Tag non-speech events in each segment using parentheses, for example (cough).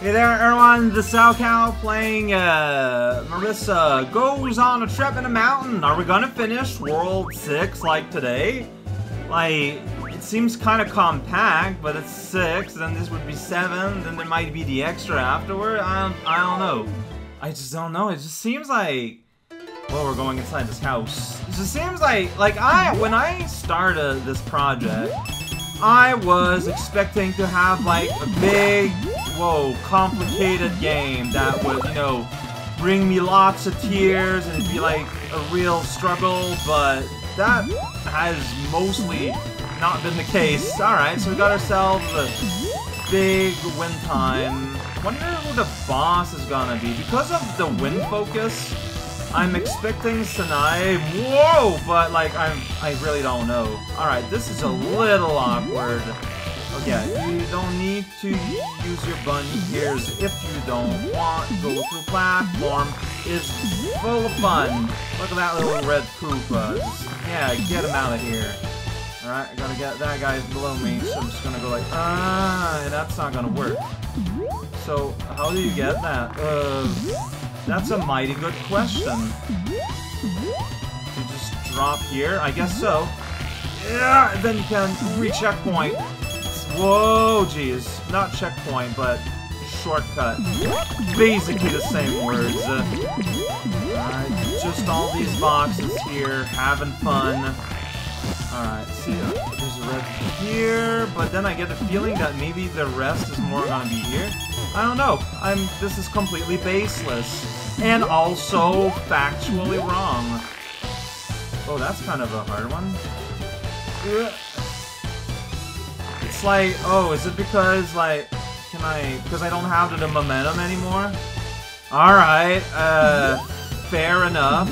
Hey there, everyone. The SoCal playing uh, Marisa goes on a trip in a mountain. Are we gonna finish World 6 like today? Like, it seems kind of compact, but it's 6, then this would be 7, then there might be the extra afterward. I don't, I don't know. I just don't know. It just seems like... Well, we're going inside this house. It just seems like, like I, when I started this project, I was expecting to have like a big, whoa, complicated game that would, you know, bring me lots of tears and be like a real struggle, but that has mostly not been the case. Alright, so we got ourselves a big win time. Wonder who the boss is gonna be. Because of the win focus, I'm expecting Sanae. Whoa! But like I'm I really don't know. Alright, this is a little awkward. Okay, you don't need to use your bunny ears if you don't want. Go through platform is full of fun. Look at that little red Koopa. Yeah, get him out of here. Alright, I gotta get that guy below me, so I'm just gonna go like, ah, that's not gonna work. So, how do you get that? Uh, that's a mighty good question. You just drop here? I guess so. Yeah, then you can re-checkpoint. Whoa, geez. Not checkpoint, but shortcut. Basically the same words. Uh, uh, just all these boxes here, having fun. Alright, see, uh, there's a red here, but then I get the feeling that maybe the rest is more gonna be here. I don't know. I'm. This is completely baseless. And also factually wrong. Oh, that's kind of a hard one. It's like, oh, is it because, like, can I, because I don't have the momentum anymore? Alright, uh, fair enough.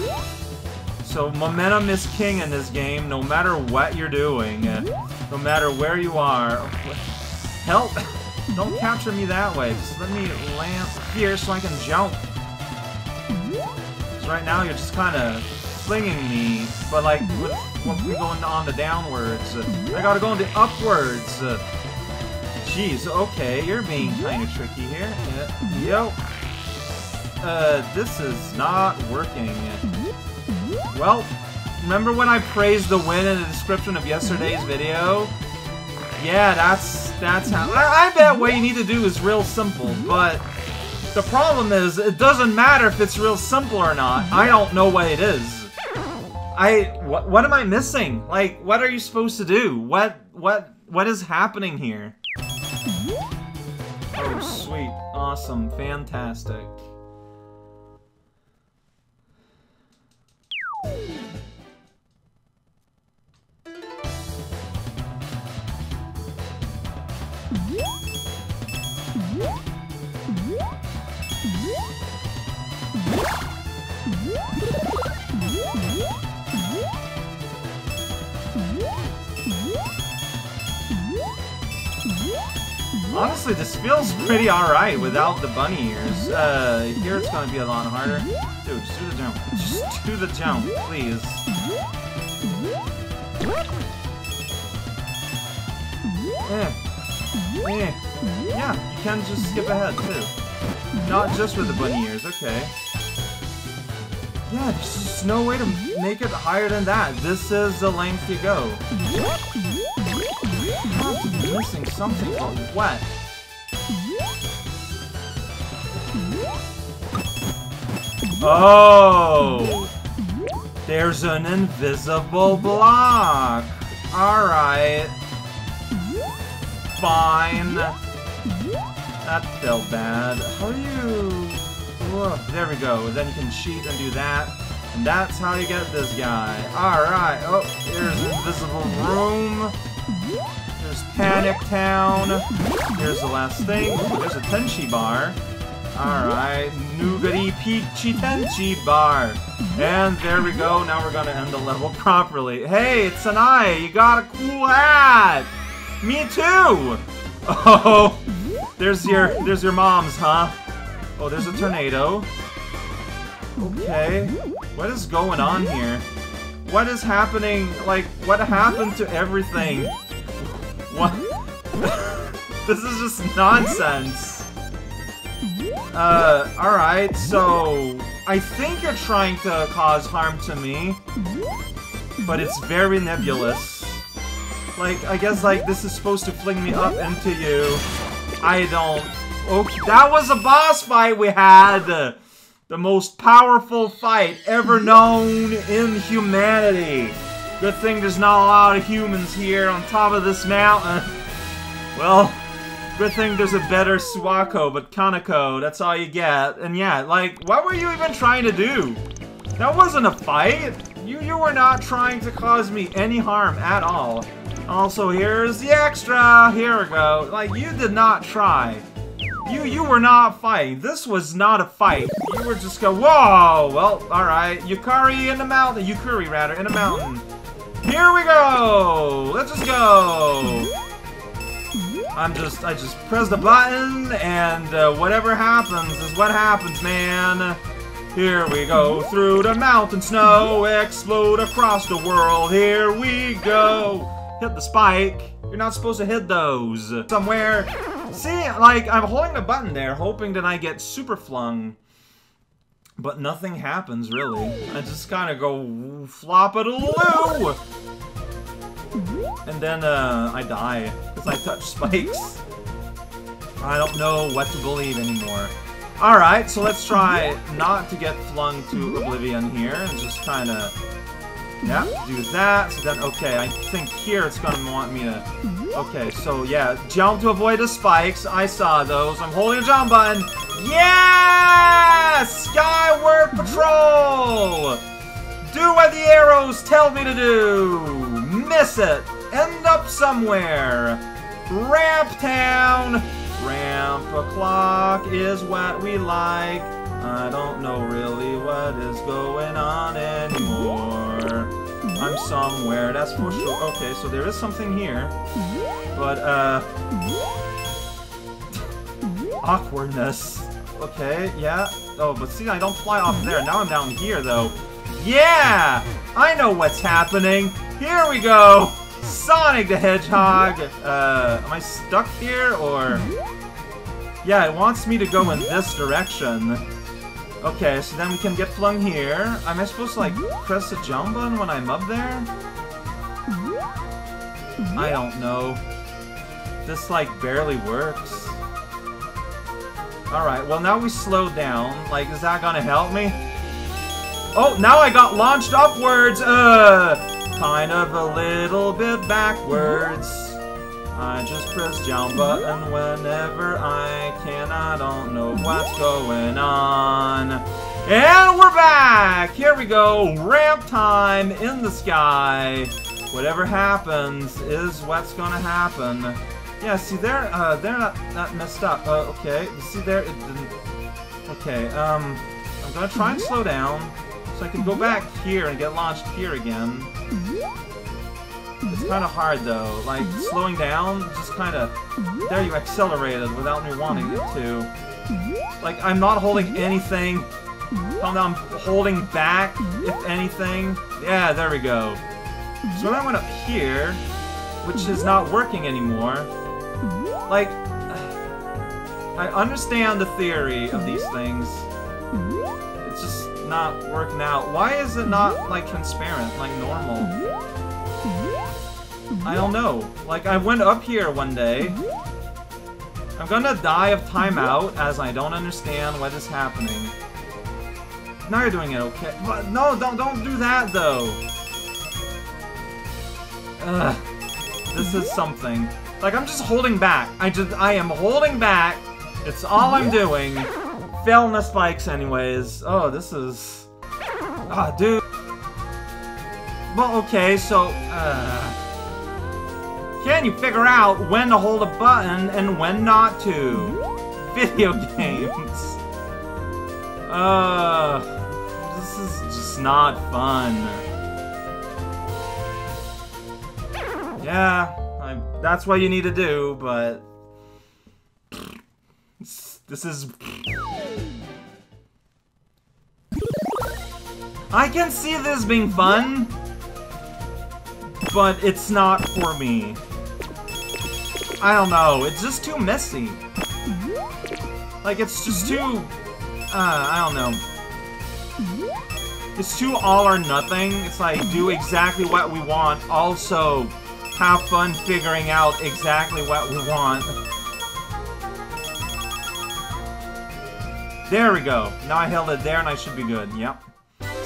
So momentum is king in this game, no matter what you're doing, no matter where you are. Help! Don't capture me that way. Just let me land here so I can jump. Because right now you're just kind of flinging me, but like, with what we going on the downwards? Uh, I gotta go into upwards. Uh, Jeez, okay, you're being kind of tricky here. Uh, yo. Uh, this is not working. Well, remember when I praised the win in the description of yesterday's video? Yeah, that's that's how. I, I bet what you need to do is real simple, but the problem is it doesn't matter if it's real simple or not. I don't know what it is. I what what am I missing? Like, what are you supposed to do? What what what is happening here? Oh, sweet, awesome, fantastic. Honestly, this feels pretty alright without the bunny ears. Uh, here it's gonna be a lot harder. Dude, just do the jump. Just do the jump, please. Eh. Eh. Yeah, you can just skip ahead, too. Not just with the bunny ears, okay. Yeah, there's just no way to make it higher than that. This is the length you go. Missing something, but what? Oh! There's an invisible block! Alright. Fine. That felt bad. How do you... Whoa, there we go. Then you can cheat and do that. And that's how you get this guy. Alright. Oh, here's invisible room. There's Panic Town. Here's the last thing. There's a Tenshi bar. Alright, Nougaty Peachy Tenshi bar. And there we go, now we're gonna end the level properly. Hey, it's an eye, you got a cool hat! Me too! (laughs) Oh, there's your, there's your mom's, huh? Oh, there's a tornado. Okay, what is going on here? What is happening? Like, what happened to everything? What? (laughs) this is just nonsense. Uh, alright, so... I think you're trying to cause harm to me. But it's very nebulous. Like, I guess, like, this is supposed to fling me up into you. I don't... Okay, that was a boss fight we had! The most powerful fight ever known in humanity. Good thing there's not a lot of humans here on top of this mountain. (laughs) Well, good thing there's a better Suwako, but Kanako, that's all you get. And yeah, like, what were you even trying to do? That wasn't a fight. You, you were not trying to cause me any harm at all. Also, here's the extra. Here we go. Like, you did not try. You you were not fighting. This was not a fight. You were just go, whoa! Well, alright. Yukari in the mountain. Yukkuri, rather, in the mountain. Here we go! Let's just go! I'm just, I just press the button, and uh, whatever happens is what happens, man. Here we go, through the mountain snow, explode across the world, here we go. Hit the spike. You're not supposed to hit those. Somewhere. See, like, I'm holding the button there, hoping that I get super flung. But nothing happens, really. I just kind of go flop it a And then, uh, I die. Because I touch spikes. I don't know what to believe anymore. Alright, so let's try not to get flung to oblivion here, and just kind of... Yeah, do that. So then, okay, I think here it's going to want me to... Mm-hmm. Okay, so yeah, jump to avoid the spikes. I saw those. I'm holding a jump button. Yeah! Skyward mm-hmm. Patrol! Do what the arrows tell me to do! Miss it! End up somewhere! Ramp Town! Ramp o'clock is what we like. I don't know really what is going on anymore. Mm-hmm. I'm somewhere, that's for sure. Mm-hmm. Okay, so there is something here. Mm-hmm. But, uh... (laughs) Awkwardness. Okay, yeah. Oh, but see, I don't fly off there. Now I'm down here, though. Yeah! I know what's happening. Here we go! Sonic the Hedgehog! Uh, am I stuck here, or... Yeah, it wants me to go in this direction. Okay, so then we can get flung here. Am I supposed to, like, press the jump button when I'm up there? I don't know. This, like, barely works. Alright, well now we slow down. Like, is that gonna help me? Oh, now I got launched upwards! Uh, kind of a little bit backwards. I just press jump button whenever I can. I don't know what's going on. And we're back! Here we go. Ramp time in the sky. Whatever happens is what's gonna happen. Yeah, see, they're, uh, they're not, not messed up. Uh, okay, see there, it didn't... Okay, um, I'm gonna try and slow down, so I can go back here and get launched here again. It's kind of hard, though. Like, slowing down, just kind of... There you accelerated without me wanting it to. Like, I'm not holding anything. I'm holding back, if anything. Yeah, there we go. So when I went up here, which is not working anymore, like, I understand the theory of these things. It's just not working out. Why is it not, like, transparent, like normal? I don't know. Like, I went up here one day. I'm gonna die of timeout, as I don't understand what is happening. Now you're doing it okay. But no, don't don't do that though. Ugh. This is something. Like, I'm just holding back. I just, I am holding back. It's all I'm doing. Failing the spikes anyways. Oh, this is... Ah, oh, dude. Well, okay, so, uh... Can you figure out when to hold a button and when not to? Video (laughs) games. Uh... This is just not fun. Yeah, that's what you need to do, but... This is... I can see this being fun, but it's not for me. I don't know, it's just too messy. Like, it's just too... Uh, I don't know. It's too all or nothing. It's like, do exactly what we want, also have fun figuring out exactly what we want. There we go. Now I held it there and I should be good. Yep.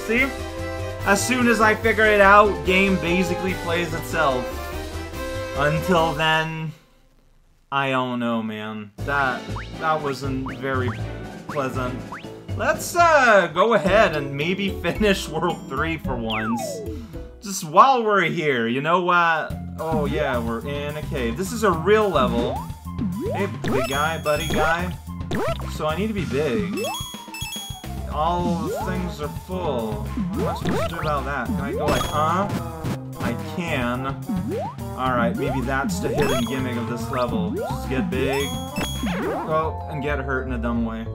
See? As soon as I figure it out, game basically plays itself. Until then, I don't know, man. That that wasn't very pleasant. Let's uh, go ahead and maybe (laughs) finish World 3 for once. Just while we're here, you know what? Oh yeah, we're in a cave. This is a real level. Hey, big guy, buddy guy. So I need to be big. All things are full. What am I supposed to do about that? Can I go like, huh? Can. Alright, maybe that's the hidden gimmick of this level. Just get big, oh, and get hurt in a dumb way.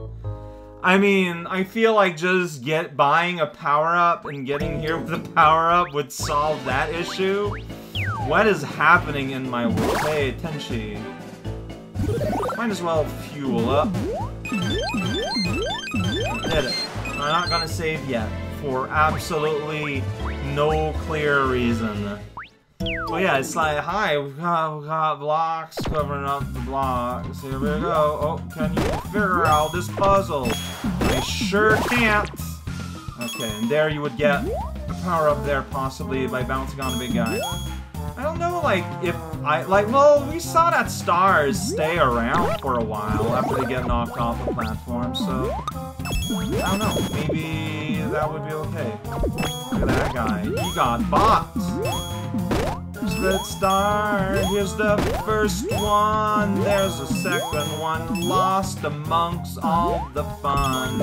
I mean, I feel like just get buying a power-up and getting here with a power-up would solve that issue. What is happening in my world? Hey, Tenshi. Might as well fuel up. Did it. I'm not gonna save yet, for absolutely no clear reason. Well, yeah, it's like, hi, we've got, we got blocks covering up the blocks. Here we go. Oh, can you figure out this puzzle? I sure can't. Okay, and there you would get the power up there, possibly, by bouncing on a big guy. I don't know, like, if I, like, well, we saw that stars stay around for a while after they get knocked off the platform, so, I don't know, maybe that would be okay. Look at that guy, he got bought! Let's start. Here's the first one. There's a second one. Lost amongst all the fun.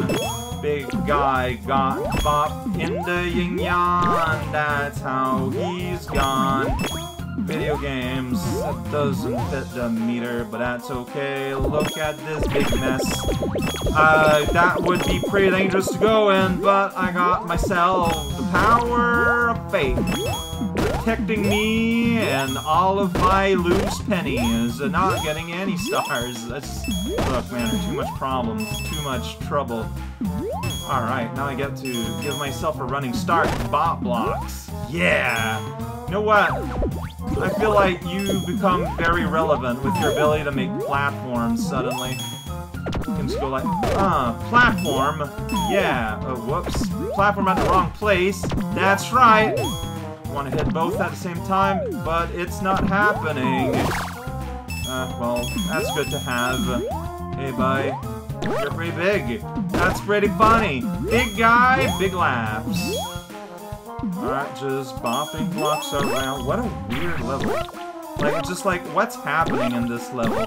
Big guy got bopped in the yin yang. That's how he's gone. Video games, that doesn't fit the meter, but that's okay. Look at this big mess. Uh, that would be pretty dangerous to go in, but I got myself the power of faith protecting me and all of my loose pennies and not getting any stars. That's look, man, too much problems, too much trouble. Alright, now I get to give myself a running start bot blocks. Yeah! You know what? I feel like you become very relevant with your ability to make platforms suddenly. You can just go like, uh, platform. Yeah, oh, whoops. Platform at the wrong place. That's right want to hit both at the same time, but it's not happening. Uh, well, that's good to have. Hey, bye. You're pretty big. That's pretty funny. Big guy, big laughs. Alright, just bopping blocks around. What a weird level. Like, just like, what's happening in this level?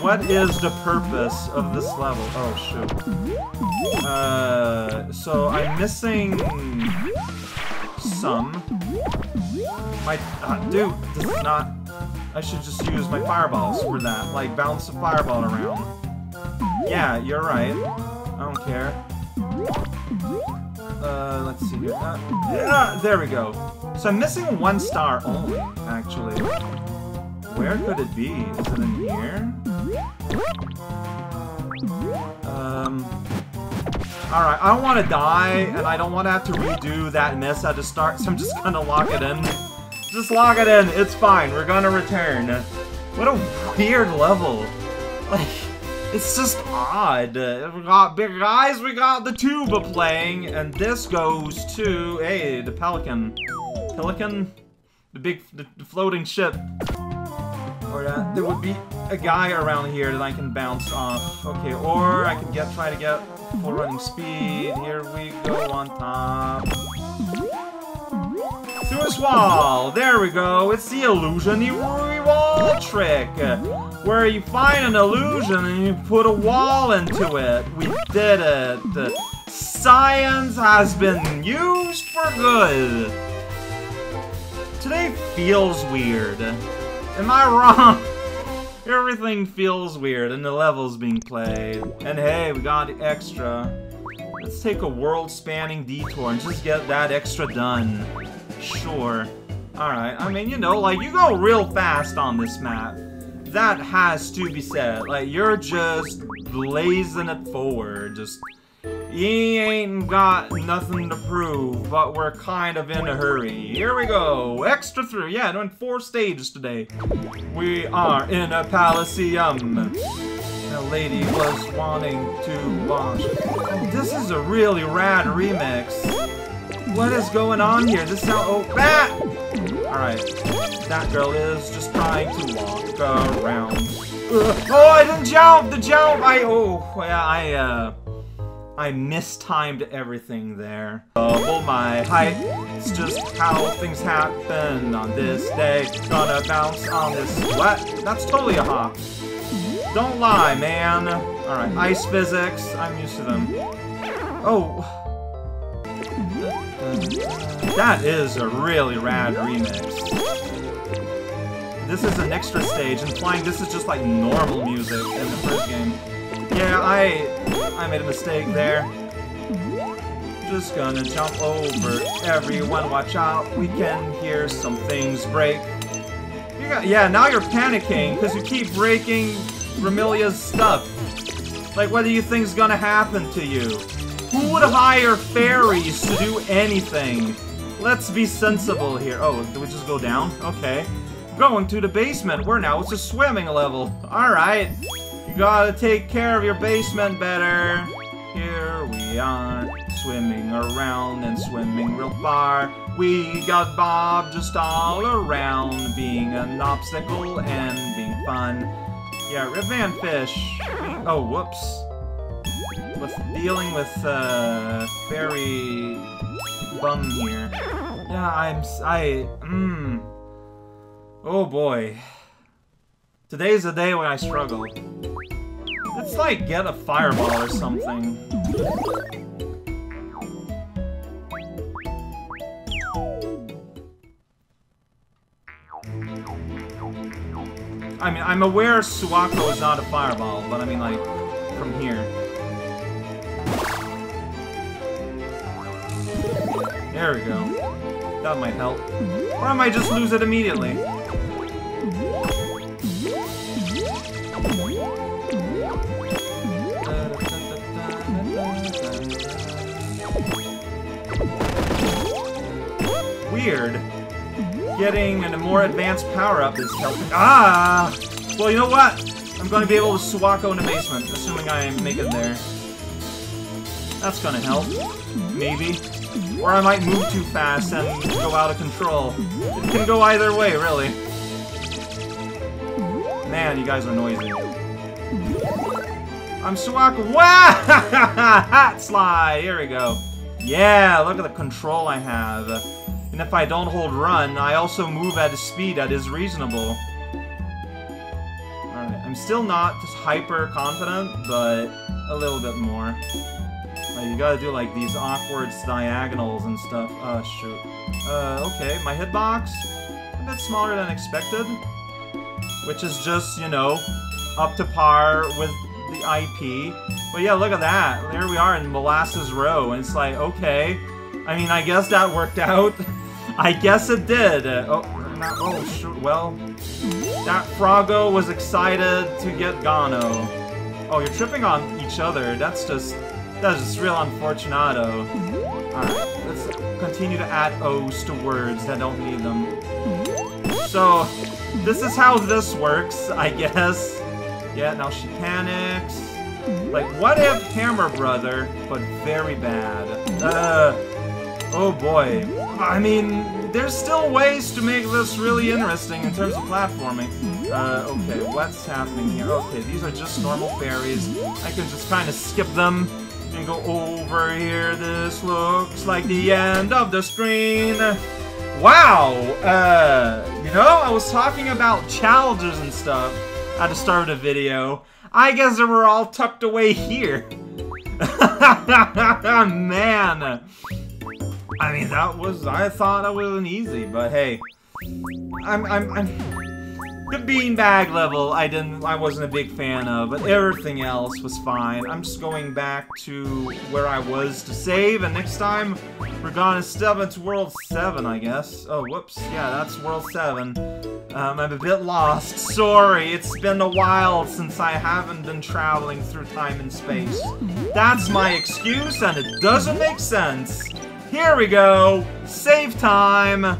What is the purpose of this level? Oh, shoot. Uh, so I'm missing some. My, uh, dude, this is not... I should just use my fireballs for that. Like, bounce a fireball around. Yeah, you're right. I don't care. Uh, let's see here. Uh, yeah, there we go. So I'm missing one star only, actually. Where could it be? Is it in here? Um... Alright, I don't want to die, and I don't want to have to redo that miss at the start, so (laughs) I'm just gonna lock it in. Just lock it in, it's fine, we're gonna return. What a weird level. Like, it's just odd. We got big guys, we got the tuba playing, and this goes to, hey, the pelican. Pelican? The big, the, the floating ship. Or uh, there would be a guy around here that I can bounce off. Okay, or I can get try to get full running speed. Here we go on top. Through a wall. There we go. It's the illusion wall trick. Where you find an illusion and you put a wall into it. We did it. Science has been used for good. Today feels weird. Am I wrong? (laughs) Everything feels weird and the level's being played. And hey, we got extra. Let's take a world-spanning detour and just get that extra done. Sure. Alright, I mean, you know, like, you go real fast on this map. That has to be said. Like, you're just blazing it forward. Just, he ain't got nothing to prove, but we're kind of in a hurry. Here we go. Extra three. Yeah, doing four stages today. We are in a Palaceum. The lady was wanting to. Oh, this is a really rad remix. What is going on here? This sound- oh, bat! Alright. That girl is just trying to walk around. Ugh. Oh, I didn't jump! The jump! I- oh, yeah, I, uh... I mistimed everything there. Double my height. It's just how things happen on this day. Gonna bounce on this- what? That's totally a hop. Don't lie, man. Alright, ice physics. I'm used to them. Oh. That is a really rad remix. This is an extra stage, implying this is just like normal music in the first game. Yeah, I I made a mistake there. Just gonna jump over. Everyone watch out, we can hear some things break. Got, yeah, now you're panicking because you keep breaking Remilia's stuff. Like, what do you think's gonna happen to you? Who would hire fairies to do anything? Let's be sensible here. Oh, do we just go down? Okay. Going to the basement. We're now? It's a swimming level. Alright. You gotta take care of your basement better. Here we are, swimming around and swimming real far. We got Bob just all around, being an obstacle and being fun. Yeah, Rip Van Fish. Oh, whoops. With dealing with, uh, Fairy Bum here. Yeah, I'm, I mmm. Oh boy. Today's the day when I struggle. It's like get a fireball or something. I mean, I'm aware Suwako is not a fireball, but I mean, like, from here. There we go. That might help. Or I might just lose it immediately. Weird. Getting a more advanced power-up is helping. Ah! Well, you know what? I'm going to be able to Suwako in the basement, assuming I make it there. That's gonna help. Maybe. Or I might move too fast and go out of control. It can go either way, really. Man, you guys are noisy. I'm Suwako. Wow! Hat (laughs) slide! Here we go. Yeah, look at the control I have. And if I don't hold run, I also move at a speed that is reasonable. Alright, I'm still not just hyper confident, but a little bit more. You gotta do like these awkward diagonals and stuff. Oh, shoot. Uh, okay, my hitbox, a bit smaller than expected. Which is just, you know, up to par with the IP. But yeah, look at that. There we are in Molasses Row, and it's like, okay. I mean, I guess that worked out. (laughs) I guess it did. Uh, oh, not, oh, shoot. Well, that Froggo was excited to get Gano. Oh, you're tripping on each other. That's just, that's just real unfortunato. Alright, let's continue to add O's to words that don't need them. So, this is how this works, I guess. Yeah, now she panics. Like, what if Hammer Brother, but very bad? Uh, oh boy. I mean, there's still ways to make this really interesting in terms of platforming. Uh, okay, what's happening here? Okay, these are just normal fairies. I can just kind of skip them and go over here. This looks like the end of the screen. Wow! Uh, you know, I was talking about challenges and stuff at the start of the video. I guess they were all tucked away here. (laughs) Man! I mean, that was, I thought that was an easy, but hey. I'm, I'm, I'm, The beanbag level, I didn't, I wasn't a big fan of, but everything else was fine. I'm just going back to where I was to save, and next time we're gonna step into World 7, I guess. Oh, whoops, yeah, that's World 7. Um, I'm a bit lost. Sorry, it's been a while since I haven't been traveling through time and space. That's my excuse, and it doesn't make sense. Here we go. Save time.